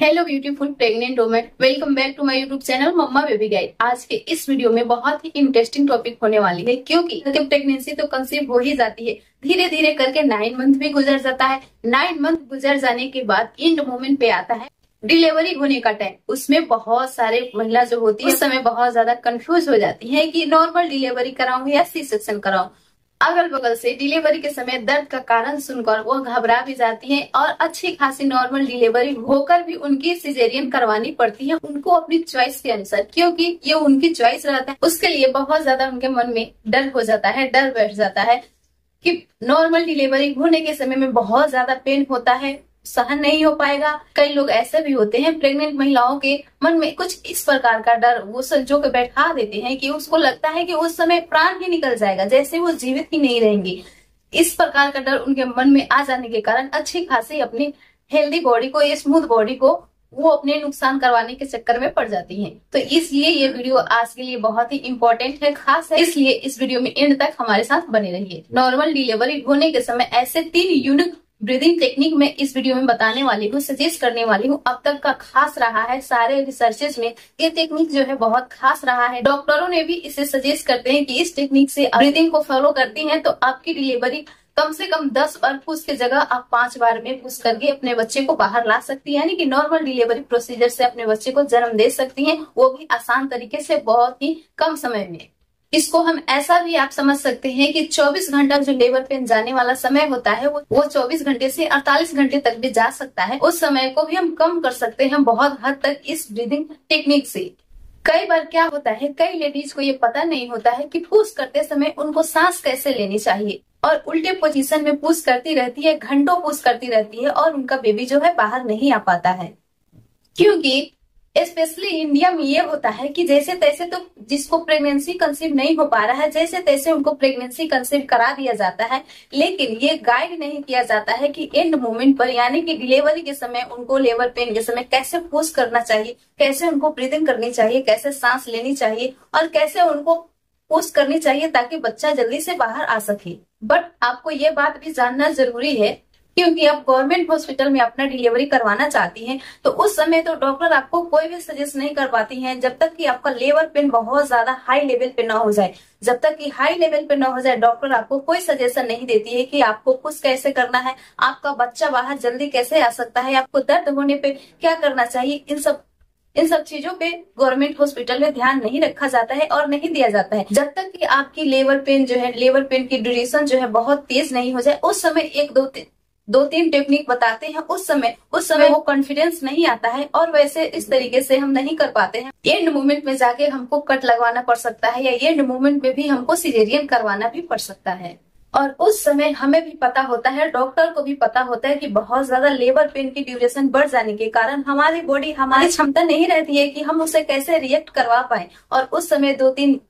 Hello beautiful pregnant women welcome back to my YouTube channel mama baby guide आज के इस video में बहुत ही इंटरेस्टिंग टॉपिक होने वाली है, क्योंकि जब प्रेगनेंसी तो कंसीव हो ही जाती है धीरे धीरे करके नाइन मंथ भी गुजर जाता है। नाइन मंथ गुजर जाने के बाद इंड मोमेंट पे आता है। डिलीवरी होने का टाइम उसमें बहुत सारे महिला जो होती है, उस समय बहुत ज़्यादा कंफ्यूज हो जाती है कि नॉर्मल डिलीवरी कराऊं या सी सेक्शन कराऊं। अगल बगल से डिलीवरी के समय दर्द का कारण सुनकर वो घबरा भी जाती हैं और अच्छी खासी नॉर्मल डिलीवरी होकर भी उनकी सिजेरियन करवानी पड़ती है। उनको अपनी चॉइस के अनुसार, क्योंकि ये उनकी चॉइस रहता है, उसके लिए बहुत ज़्यादा उनके मन में डर हो जाता है, डर बैठ जाता है कि नॉर्मल डिलीवरी होने के समय में बहुत ज़्यादा पेन होता है। सहन नहीं हो पाएगा। कई लोग ऐसे भी होते हैं प्रेग्नेंट महिलाओं के मन में कुछ इस प्रकार का डर, वो संजो के बैठा देते हैं कि उसको लगता है कि उस समय प्राण ही निकल जाएगा, जैसे वो जीवित ही नहीं रहेंगी। इस प्रकार का डर उनके मन में आ जाने के कारण अच्छी खासी अपनी हेल्दी बॉडी को स्मूथ बॉडी को, वो अपने नुकसान करवाने के चक्कर में पड़ जाती हैं। तो इसलिए ये वीडियो आज के लिए बहुत ही इम्पोर्टेंट है, खास है। इसलिए इस वीडियो में एंड तक हमारे साथ बने रहिए। नॉर्मल डिलीवरी होने के समय ऐसे तीन यूनिक ब्रीदिंग टेक्निक में इस वीडियो में बताने वाली हूँ सजेस्ट करने वाली हूँ। अब तक का खास रहा है, सारे रिसर्चेज में ये टेक्निक जो है बहुत खास रहा है। डॉक्टरों ने भी इसे सजेस्ट करते हैं कि इस टेक्निक से ब्रीदिंग को फॉलो करती हैं तो आपकी डिलीवरी कम से कम 10 बार पुश की जगह आप पाँच बार में पुश करके अपने बच्चे को बाहर ला सकती है, यानी कि नॉर्मल डिलीवरी प्रोसीजर से अपने बच्चे को जन्म दे सकती हैं, वो भी आसान तरीके से, बहुत ही कम समय में। इसको हम ऐसा भी आप समझ सकते हैं कि 24 घंटा जो लेबर पेन जाने वाला समय होता है, वो वो 24 घंटे से 48 घंटे तक भी जा सकता है। उस समय को भी हम कम कर सकते हैं बहुत हद तक इस ब्रीदिंग टेक्निक से। कई बार क्या होता है, कई लेडीज़ को ये पता नहीं होता है कि पुश करते समय उनको सांस कैसे लेनी चाहिए। और उल्टे पोजीशन में पुश करती रहती है, घंटों पुश करती रहती है और उनका बेबी जो है बाहर नहीं आ पाता है। क्योंकि स्पेशली इंडिया में ये होता है कि जैसे तैसे तो जिसको प्रेगनेंसी कंसीव नहीं हो पा रहा है, जैसे तैसे उनको प्रेगनेंसी कंसीव करा दिया जाता है। लेकिन ये गाइड नहीं किया जाता है कि एंड मोमेंट पर, यानी कि डिलीवरी के समय, उनको लेबर पेन के समय कैसे पुश करना चाहिए, कैसे उनको ब्रीदिंग करनी चाहिए, कैसे सांस लेनी चाहिए और कैसे उनको पुश करनी चाहिए ताकि बच्चा जल्दी से बाहर आ सके। बट आपको ये बात भी जानना ज़रूरी है क्योंकि आप गवर्नमेंट हॉस्पिटल में अपना डिलीवरी करवाना चाहती हैं तो उस समय तो डॉक्टर आपको कोई भी सजेस्ट नहीं कर पाती हैं, जब तक कि आपका लेबर पेन बहुत ज़्यादा हाई लेवल पे ना हो जाए। जब तक कि हाई लेवल पे ना हो जाए, डॉक्टर आपको कोई सजेशन नहीं देती है कि आपको कुछ कैसे करना है, आपका बच्चा बाहर जल्दी कैसे आ सकता है, आपको दर्द होने पे क्या करना चाहिए, इन सब इन सब चीज़ों पे गवर्नमेंट हॉस्पिटल में ध्यान नहीं रखा जाता है और नहीं दिया जाता है। जब तक कि आपकी लेबर पेन जो है, लेबर पेन की ड्यूरेशन जो है बहुत तेज नहीं हो जाए, उस समय एक दो दो तीन टेक्निक बताते हैं, उस समय उस समय वो कॉन्फिडेंस नहीं आता है और वैसे इस तरीके से हम नहीं कर पाते हैं। एंड मोमेंट में जाके हमको कट लगवाना पड़ सकता है या एंड मोमेंट में भी हमको सिजेरियन करवाना भी पड़ सकता है। और उस समय हमें भी पता होता है डॉक्टर को भी पता होता है कि बहुत ज़्यादा लेबर पेन की ड्यूरेशन बढ़ जाने के कारण हमारी बॉडी हमारी क्षमता नहीं रहती है कि हम उसे कैसे रिएक्ट करवा पाए। और उस समय दो तीन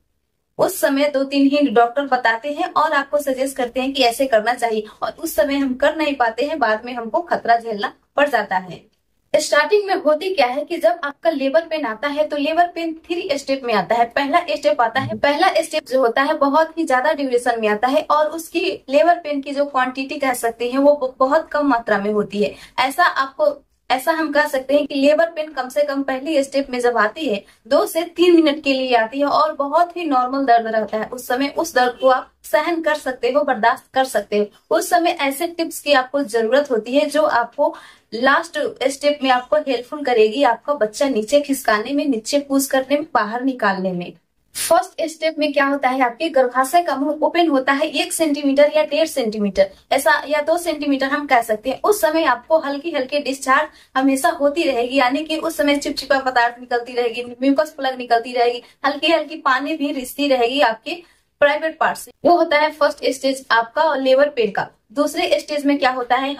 उस समय दो तीन ही डॉक्टर बताते हैं और आपको सजेस्ट करते हैं कि ऐसे करना चाहिए। और उस समय हम कर नहीं पाते हैं, बाद में हमको खतरा झेलना पड़ जाता है। स्टार्टिंग में होती क्या है कि जब आपका लेबर पेन आता है तो लेबर पेन थ्री स्टेप में आता है। पहला स्टेप आता है, पहला स्टेप जो होता है, बहुत ही ज़्यादा ड्यूरेशन में आता है और उसकी लेबर पेन की जो क्वांटिटी कह सकते हैं, वो बहुत कम मात्रा में होती है। ऐसा आपको ऐसा हम कह सकते हैं कि लेबर पेन कम से कम पहली स्टेप में जब आती है, दो से तीन मिनट के लिए आती है और बहुत ही नॉर्मल दर्द रहता है। उस समय उस दर्द को आप सहन कर सकते हो, बर्दाश्त कर सकते हो। उस समय ऐसे टिप्स की आपको ज़रूरत होती है जो आपको लास्ट स्टेप में आपको हेल्पफुल करेगी, आपका बच्चा नीचे खिसकाने में, नीचे पूछ करने में, बाहर निकालने में। फ़र्स्ट स्टेप में क्या होता है, आपके गर्भाशय का मुँह ओपन होता है एक सेंटीमीटर या डेढ़ सेंटीमीटर। ऐसा या दो सेंटीमीटर हम कह सकते हैं। उस समय आपको हल्की हल्की डिस्चार्ज हमेशा होती रहेगी, यानी कि उस समय चिपचिपा पदार्थ निकलती रहेगी म्यूकस प्लग निकलती रहेगी हल्की हल्की पानी भी रिश्ती रहेगी आपके प्राइवेट पार्ट से। वो होता है फ़र्स्ट स्टेज आपका लेबर पेन का। दूसरे स्टेज में क्या होता है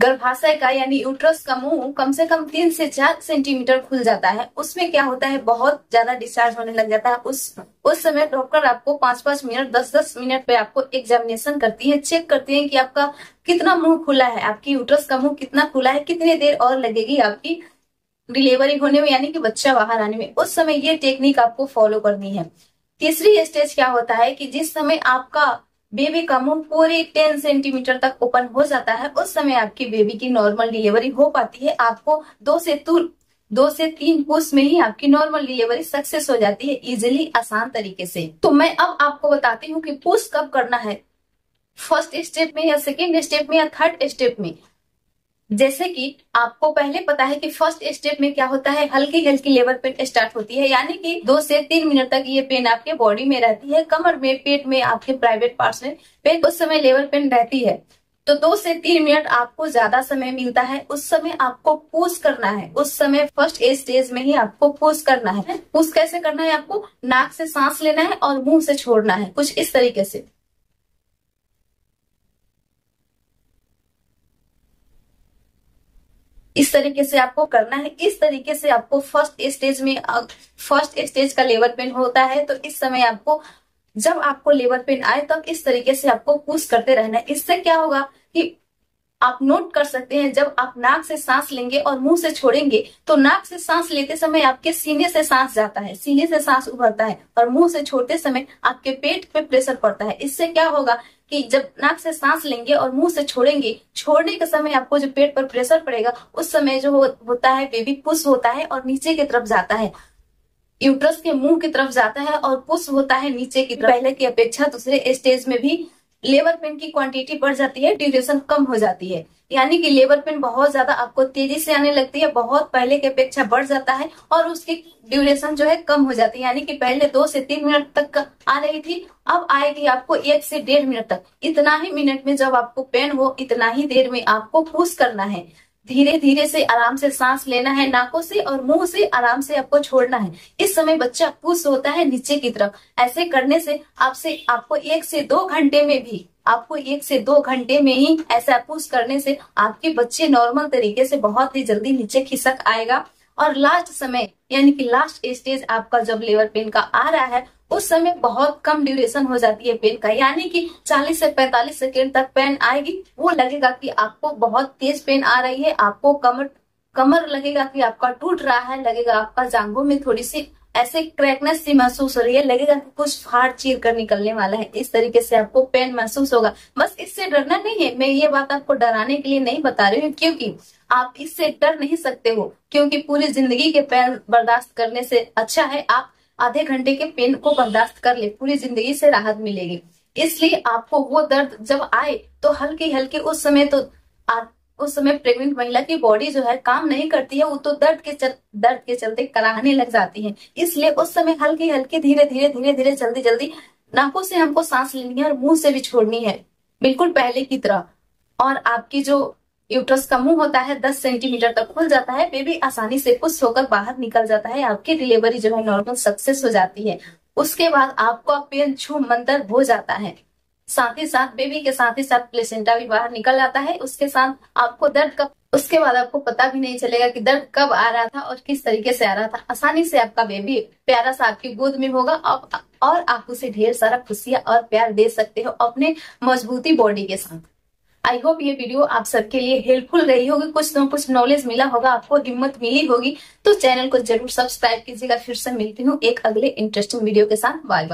गर्भाशय का यानी यूट्रस का मुँह कम से कम तीन से चार सेंटीमीटर खुल जाता है। उसमें क्या होता है? बहुत ज़्यादा डिस्चार्ज होने लग जाता है। उस उस समय डॉक्टर आपको पाँच पाँच मिनट दस दस मिनट पे आपको एग्जामिनेशन करती है चेक करती है कि आपका कितना मुँह खुला है, आपकी यूट्रस का मुँह कितना खुला है, कितनी देर और लगेगी आपकी डिलीवरी होने में, यानी कि बच्चा बाहर आने में। उस समय ये टेक्निक आपको फॉलो करनी है। तीसरी स्टेज क्या होता है कि जिस समय आपका बेबी का मुँह पूरे टेन सेंटीमीटर तक ओपन हो जाता है। उस समय आपकी बेबी की नॉर्मल डिलीवरी हो पाती है। आपको दो से तुर, दो से तीन पुश में ही आपकी नॉर्मल डिलीवरी सक्सेस हो जाती है इजिली आसान तरीके से। तो मैं अब आपको बताती हूँ कि पुश कब करना है। फ़र्स्ट स्टेप में या सेकेंड स्टेप में या थर्ड स्टेप में। जैसे कि आपको पहले पता है कि फ़र्स्ट स्टेप में क्या होता है? हल्की हल्की लेबर पेन स्टार्ट होती है। यानी कि दो से तीन मिनट तक ये पेन आपके बॉडी में रहती है, कमर में, पेट में, आपके प्राइवेट पार्ट्स में। पेन उस समय लेबर पेन रहती है। तो दो से तीन मिनट आपको ज़्यादा समय मिलता है। उस समय आपको पुश करना है। उस समय फ़र्स्ट स्टेज में ही आपको पुश करना है। पुश कैसे करना है आपको? नाक से सांस लेना है और मुँह से छोड़ना है। कुछ इस तरीके से। इस तरीके से आपको करना है। इस तरीके से आपको फ़र्स्ट स्टेज में फ़र्स्ट स्टेज का लेबर पेन होता है तो इस समय आपको, जब आपको लेबर पेन आए, तब तो इस तरीके से आपको पुश करते रहना है। इससे क्या होगा कि आप नोट कर सकते हैं, जब आप नाक से सांस लेंगे और मुँह से छोड़ेंगे तो नाक से सांस लेते समय आपके सीने से सांस जाता है, सीने से सांस उभरता है और मुँह से छोड़ते समय आपके पेट पे प्रेशर पड़ता है। इससे क्या होगा कि जब नाक से सांस लेंगे और मुँह से छोड़ेंगे, छोड़ने के समय आपको जो पेट पर प्रेशर पड़ेगा, उस समय जो होता है बेबी पुश होता है और नीचे की तरफ़ जाता है। यूट्रस के मुँह की तरफ़ जाता है और पुश होता है नीचे की तरफ़। पहले की अपेक्षा दूसरे स्टेज में भी लेबर पेन की क्वांटिटी बढ़ जाती है ड्यूरेशन कम हो जाती है। यानी कि लेबर पेन बहुत ज़्यादा आपको तेज़ी से आने लगती है, बहुत पहले की अपेक्षा बढ़ जाता है और उसकी ड्यूरेशन जो है कम हो जाती है। यानी कि पहले दो से तीन मिनट तक आ रही थी, अब आएगी आपको एक से डेढ़ मिनट तक। इतना ही मिनट में जब आपको पेन हो, इतना ही देर में आपको पुश करना है। धीरे धीरे से आराम से सांस लेना है नाकों से और मुँह से आराम से आपको छोड़ना है। इस समय बच्चा पुश होता है नीचे की तरफ़। ऐसे करने से आपसे, आपको एक से दो घंटे में भी, आपको एक से दो घंटे में ही ऐसा पुश करने से आपके बच्चे नॉर्मल तरीके से बहुत ही जल्दी नीचे खिसक आएगा। और लास्ट समय, यानी कि लास्ट स्टेज आपका जब लेवर पेन का आ रहा है, उस समय बहुत कम ड्यूरेशन हो जाती है पेन का। यानी कि 40 से 45 सेकेंड तक पेन आएगी। वो लगेगा कि आपको बहुत तेज पेन आ रही है, आपको कमर कमर लगेगा कि आपका टूट रहा है, लगेगा आपका जांघों में थोड़ी सी ऐसे क्रैकनेस सी महसूस हो रही है, लगेगा कुछ फाड़ चीर कर निकलने वाला है। इस तरीके से आपको पेन महसूस होगा। बस इससे डरना नहीं है। मैं ये बात आपको डराने के लिए नहीं बता रही हूँ, क्योंकि आप इससे डर नहीं सकते हो, क्योंकि पूरी ज़िंदगी के पेन बर्दाश्त करने से अच्छा है, आप आधे घंटे के पेन को बर्दाश्त कर ले, पूरी ज़िंदगी से राहत मिलेगी। इसलिए आपको वो दर्द जब आए तो हल्के हल्के उस समय तो उस समय प्रेग्नेंट महिला की बॉडी जो है काम नहीं करती है वो तो दर्द के चल, दर्द के चलते कराहने लग जाती है। इसलिए उस समय हल्के हल्के धीरे धीरे धीरे धीरे जल्दी जल्दी नाकों से हमको सांस लेनी है और मुँह से भी छोड़नी है। बिल्कुल पहले की तरह। और आपकी जो यूट्रस का मुँह होता है 10 सेंटीमीटर तक खुल जाता है बेबी आसानी से पुश होकर बाहर निकल जाता है आपकी डिलीवरी जो है नॉर्मल सक्सेस हो जाती है। उसके बाद आपका पेन छू मंतर हो जाता है। साथ ही साथ बेबी के साथ ही साथ प्लेसेंटा भी बाहर निकल आता है। उसके साथ आपको दर्द कब उसके बाद आपको पता भी नहीं चलेगा कि दर्द कब आ रहा था और किस तरीके से आ रहा था। आसानी से आपका बेबी प्यारा सा आपकी गोद में होगा। आप और आप उसे ढेर सारा खुशियाँ और प्यार दे सकते हो अपने मजबूती बॉडी के साथ। आई होप ये वीडियो आप सबके लिए हेल्पफुल रही होगी। कुछ ना कुछ नॉलेज मिला होगा, आपको हिम्मत मिली होगी। तो चैनल को ज़रूर सब्सक्राइब कीजिएगा। फिर से मिलती हूँ एक अगले इंटरेस्टिंग वीडियो के साथ। Bye bye